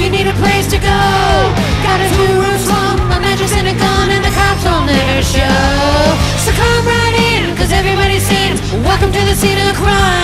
you need a place to go. Got a new roof slump, my mattress and a gun, and the cops will never show. So come right in, cause everybody sins. Welcome to the scene of crime.